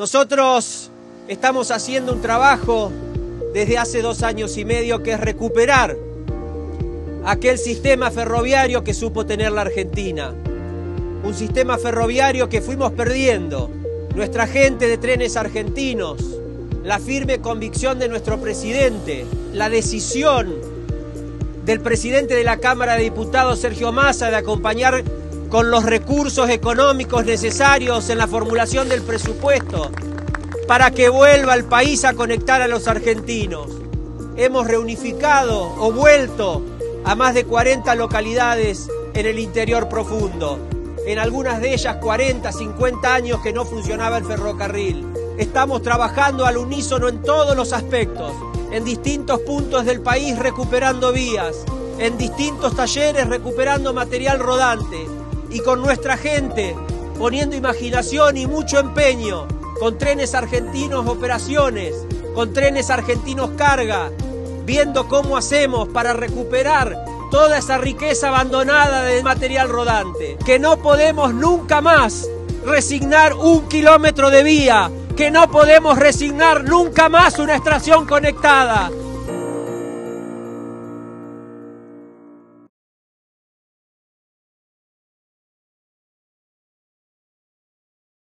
Nosotros estamos haciendo un trabajo desde hace dos años y medio que es recuperar aquel sistema ferroviario que supo tener la Argentina. Un sistema ferroviario que fuimos perdiendo. Nuestra gente de trenes argentinos, la firme convicción de nuestro presidente, la decisión del presidente de la Cámara de Diputados, Sergio Massa, de acompañar con los recursos económicos necesarios en la formulación del presupuesto para que vuelva el país a conectar a los argentinos. Hemos reunificado o vuelto a más de 40 localidades en el interior profundo. En algunas de ellas 40, 50 años que no funcionaba el ferrocarril. Estamos trabajando al unísono en todos los aspectos, en distintos puntos del país recuperando vías, en distintos talleres recuperando material rodante, y con nuestra gente, poniendo imaginación y mucho empeño, con trenes argentinos operaciones, con trenes argentinos carga, viendo cómo hacemos para recuperar toda esa riqueza abandonada de material rodante, que no podemos nunca más resignar un kilómetro de vía, que no podemos resignar nunca más una estación conectada,